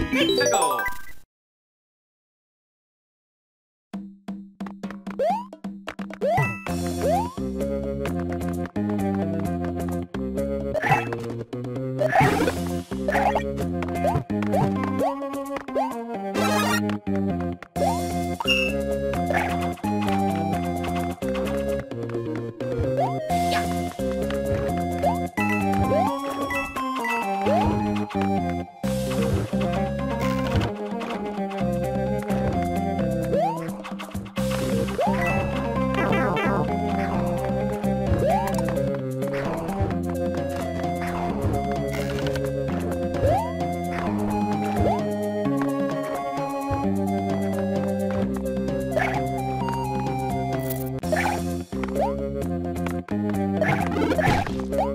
Let's go! Yeah.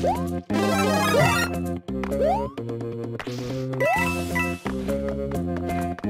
Thank you.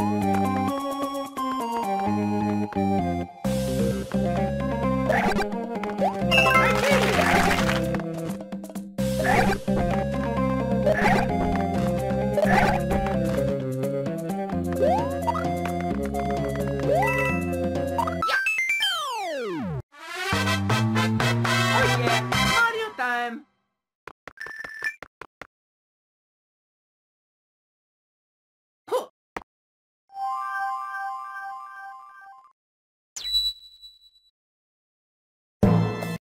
Música